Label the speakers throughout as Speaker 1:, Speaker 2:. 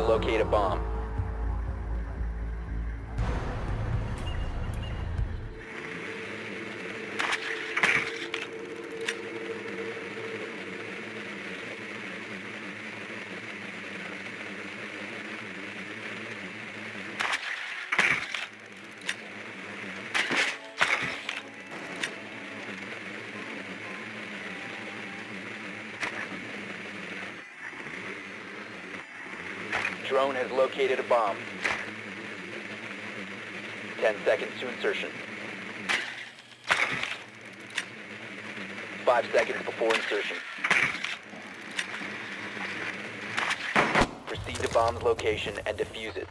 Speaker 1: To locate a bomb. Has located a bomb. 10 seconds to insertion. 5 seconds before insertion. Proceed to bomb's location and defuse it.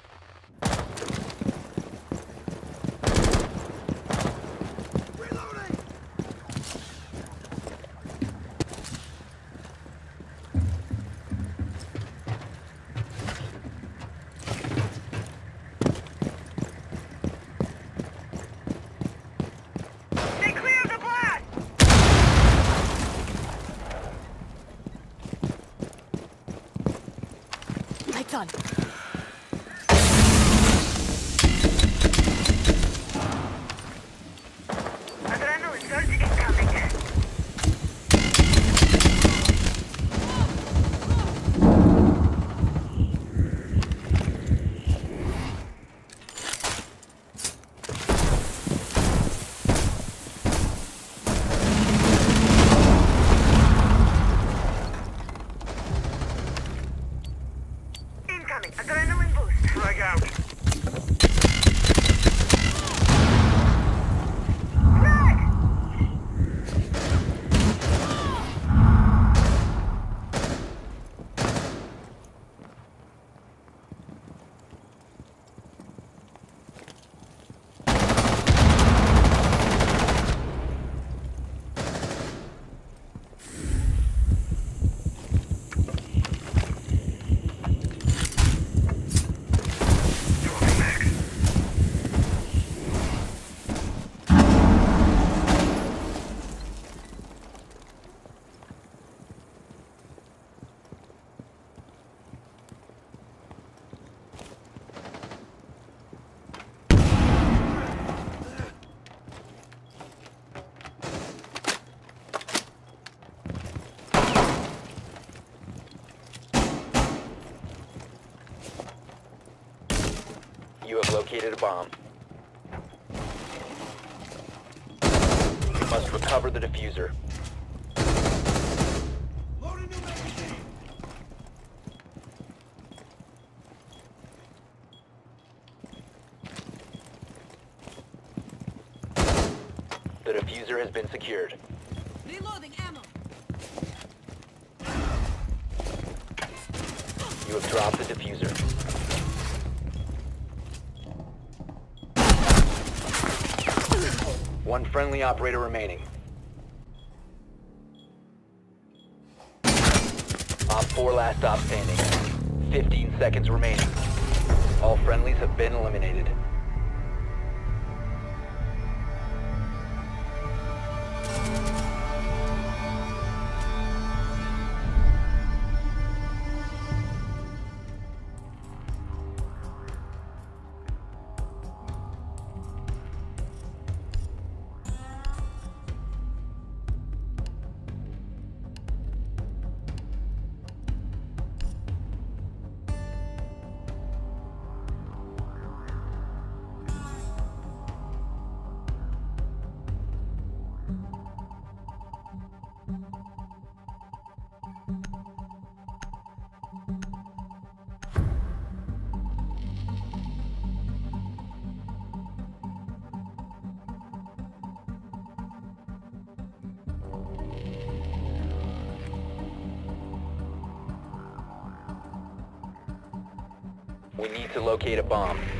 Speaker 2: On.
Speaker 1: Located a bomb. You must recover the defuser. The defuser has been secured.
Speaker 2: Reloading ammo.
Speaker 1: You have dropped the defuser. Operator remaining. Op 4 last stop standing. 15 seconds remaining. All friendlies have been eliminated. To locate a bomb.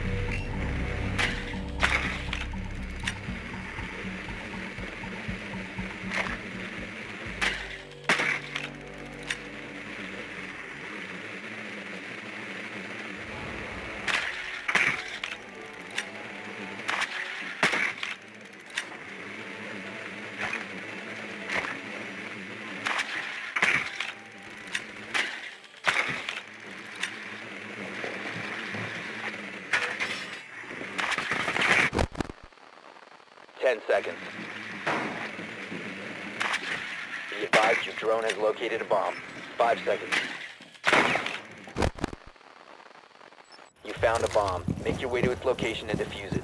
Speaker 1: Seconds. Be advised your drone has located a bomb. Five seconds. You found a bomb. Make your way to its location and defuse it.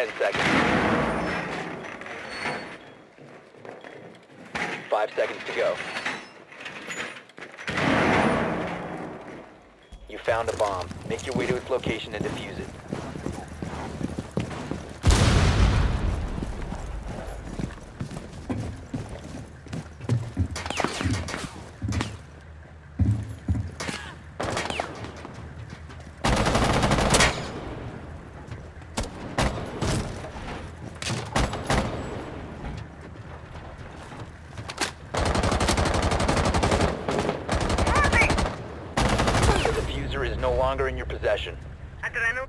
Speaker 1: Ten seconds. Five seconds to go. You found a bomb. Make your way to its location and defuse it.
Speaker 3: Moving!
Speaker 1: The defuser is no longer in your possession.
Speaker 3: Adrenaline.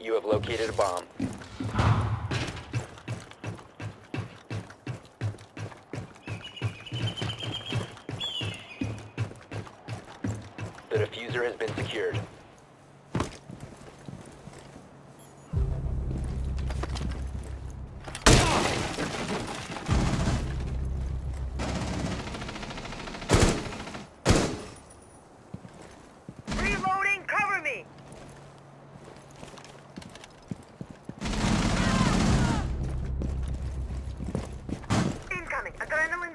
Speaker 1: You have located a bomb. The defuser has been secured.
Speaker 3: Reloading, cover me! Incoming, adrenaline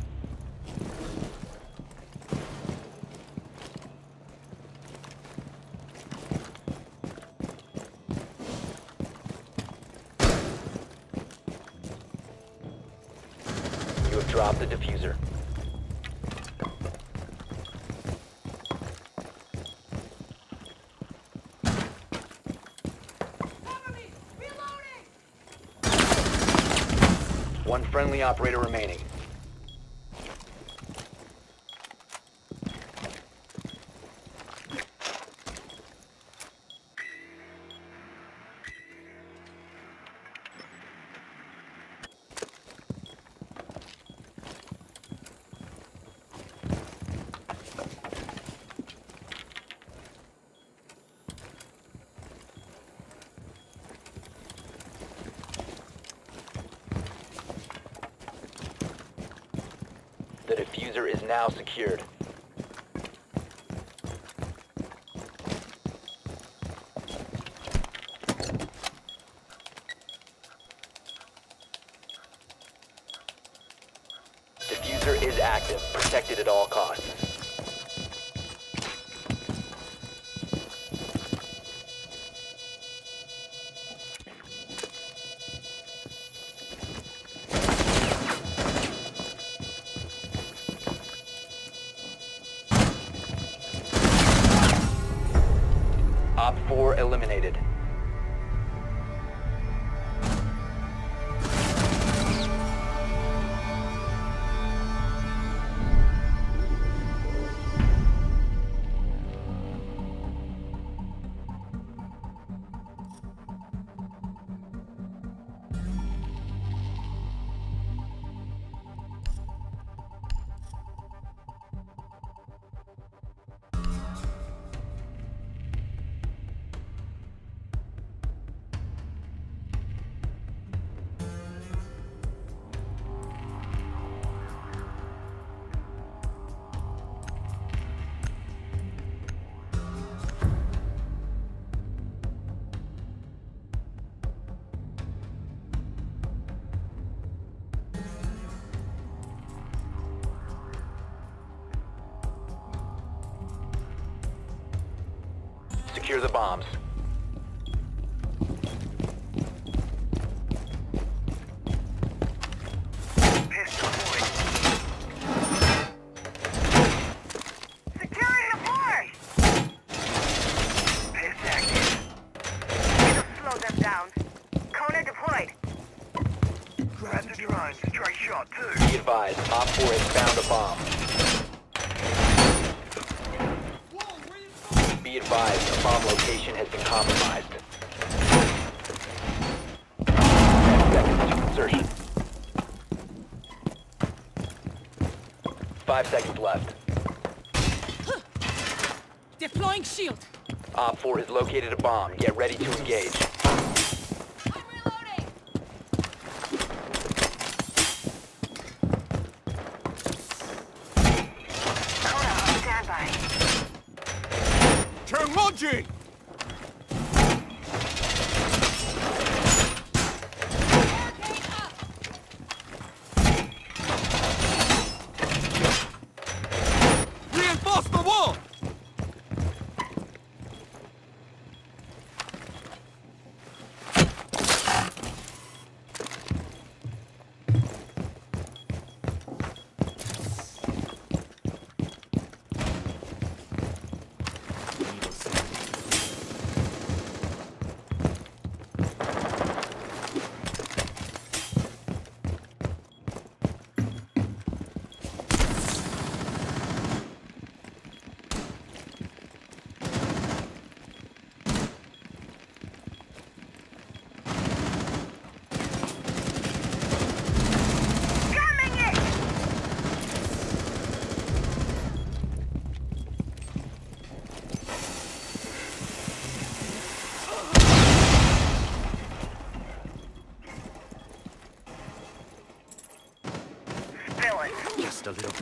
Speaker 1: operator remaining. defuser is now secured. secure the bombs. Five seconds left.
Speaker 2: Deploying shield.
Speaker 1: Op 4 has located a bomb. Get ready to engage.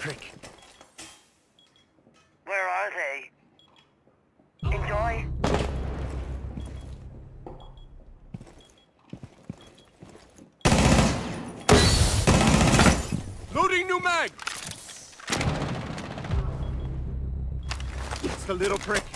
Speaker 4: trick.
Speaker 3: Where are they? Enjoy.
Speaker 4: Loading new mag! It's the little prick.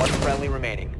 Speaker 3: One
Speaker 1: friendly remaining.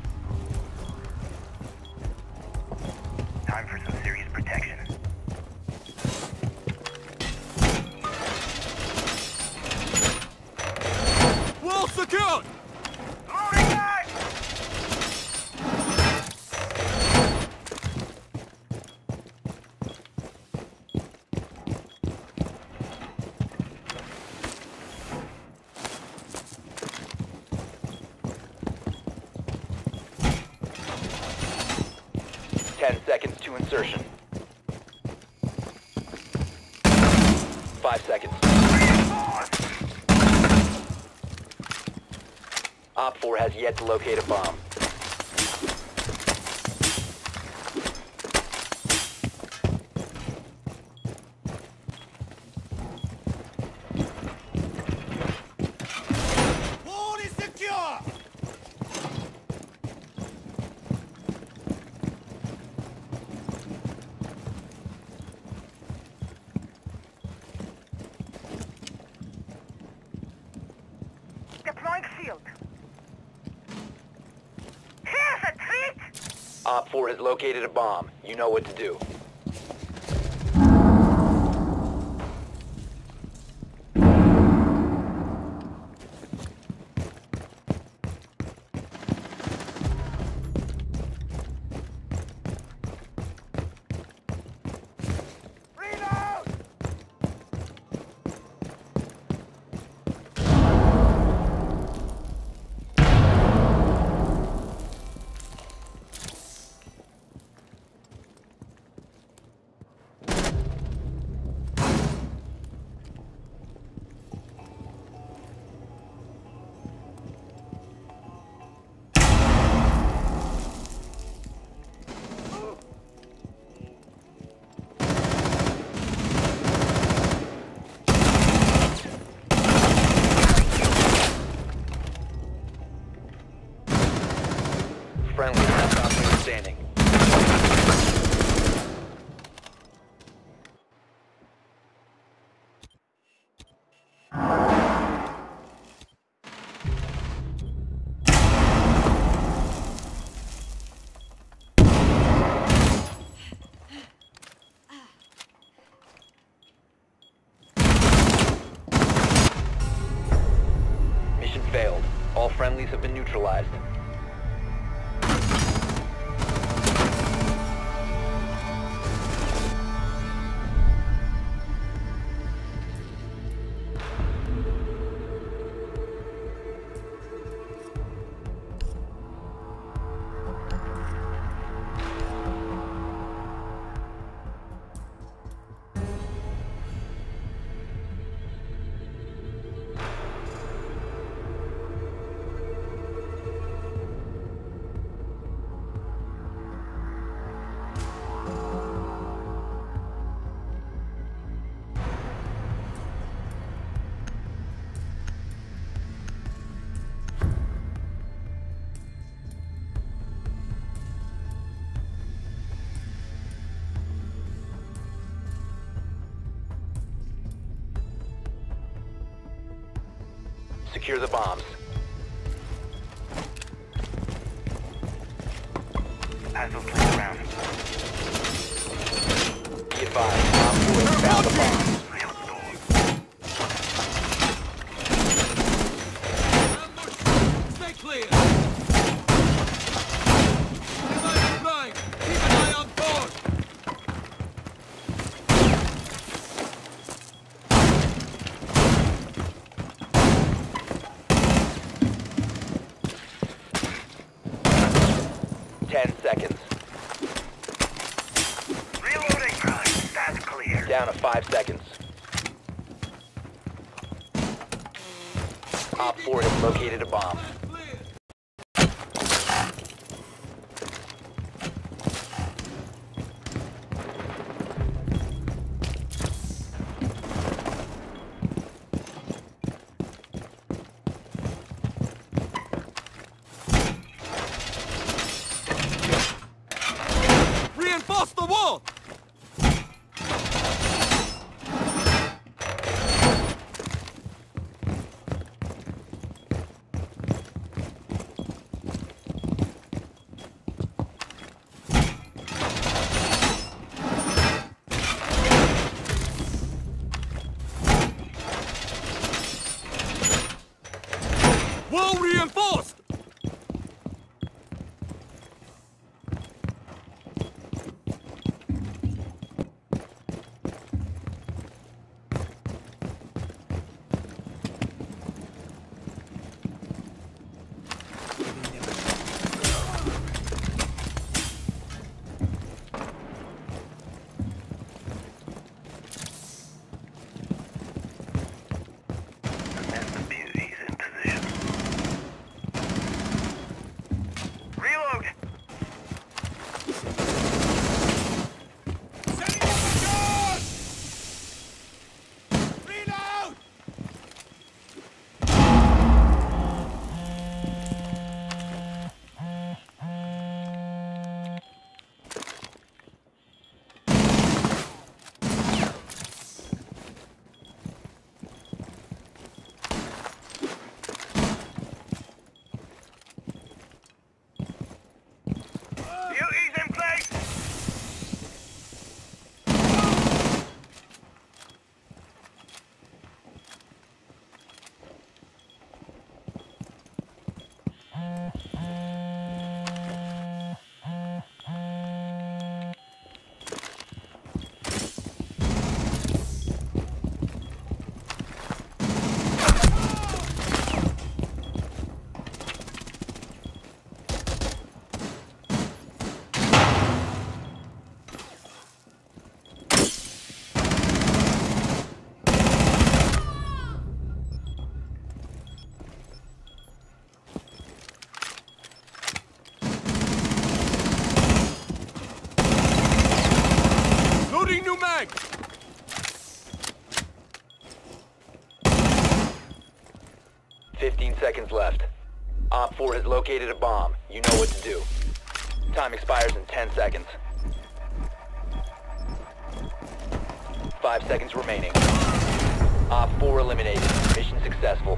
Speaker 1: To locate a bomb.
Speaker 4: Wall is secure!
Speaker 3: Deploying shield. Here's a treat!
Speaker 1: Op 4 has located a bomb. You know what to do. Secure the bombs. located a bomb. You know what to do. Time expires in 10 seconds. Five seconds remaining. Op 4 eliminated. Mission successful.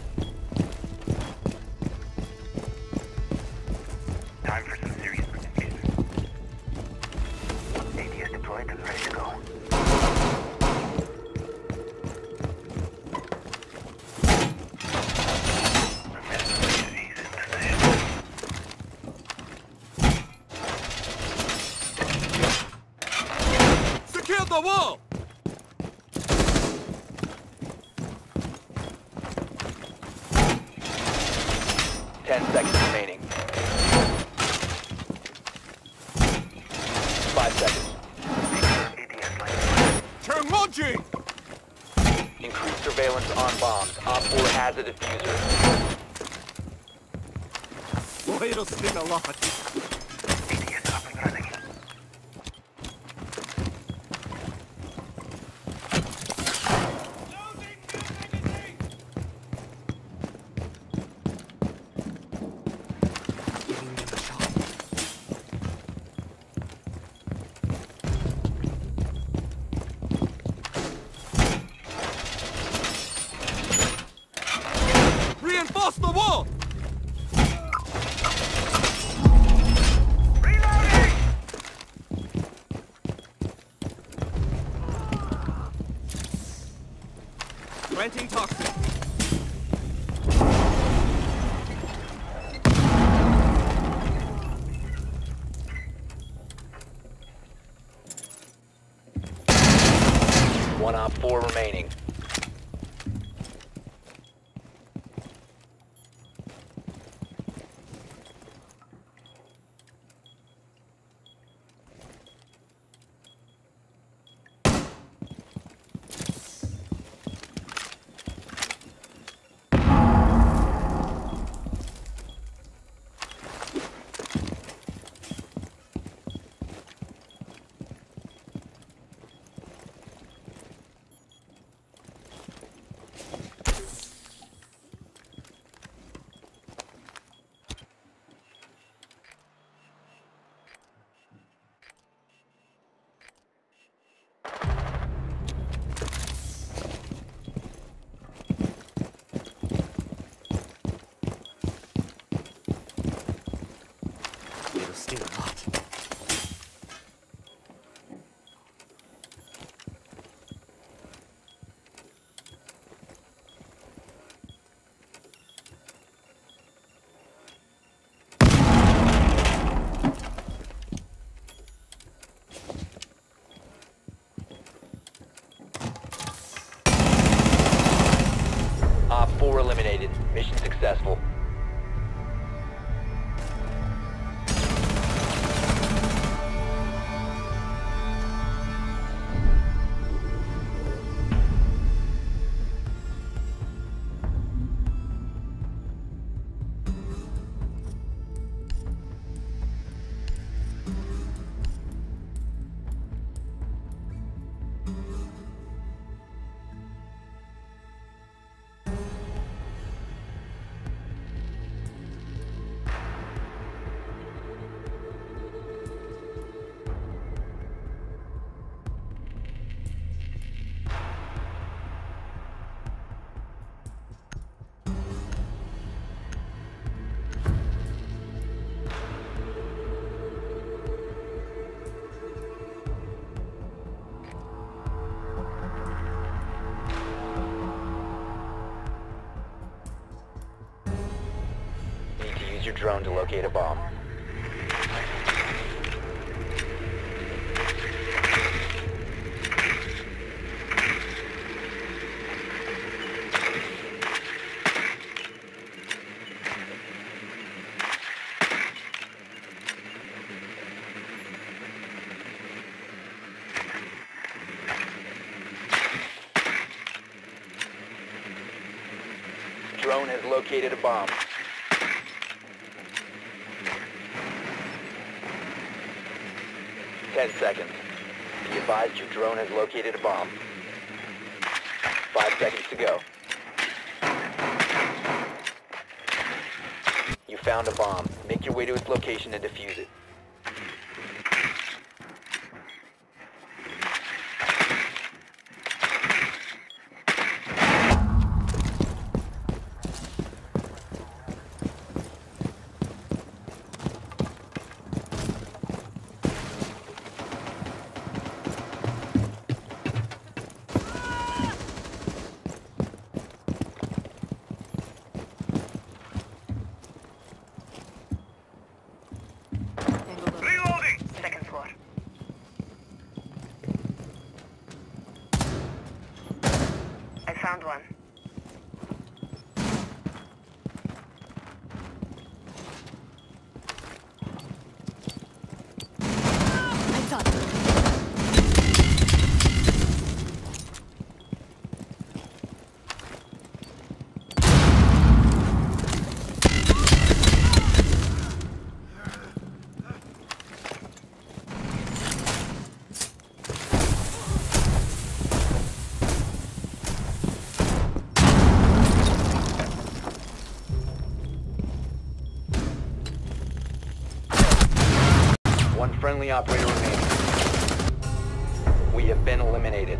Speaker 1: Use your drone to locate a bomb. Drone has located a bomb. Ten seconds. Be advised your drone has located a bomb. Five seconds to go. You found a bomb. Make your way to its location and defuse it. Friendly operator remaining. We have been eliminated.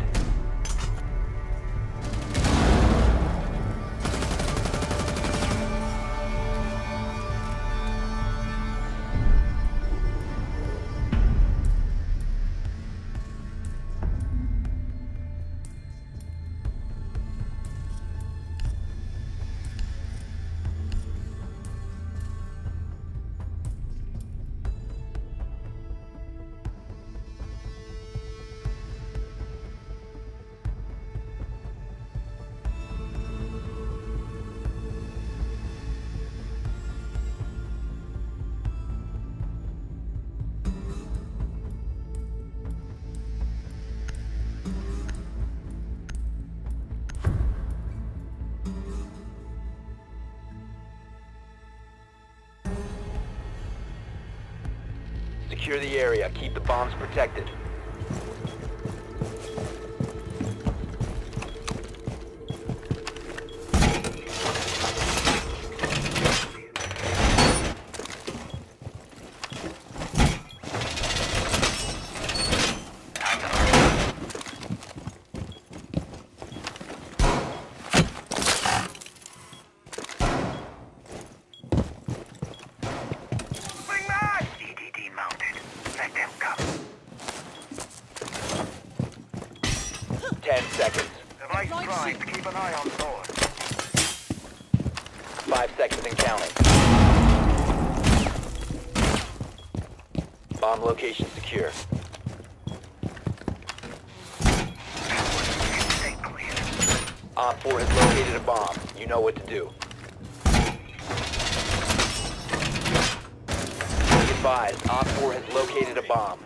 Speaker 1: Area. Keep the bombs protected. Location secure. OPFOR has located a bomb. You know what to do. Be advised, OPFOR has located a bomb.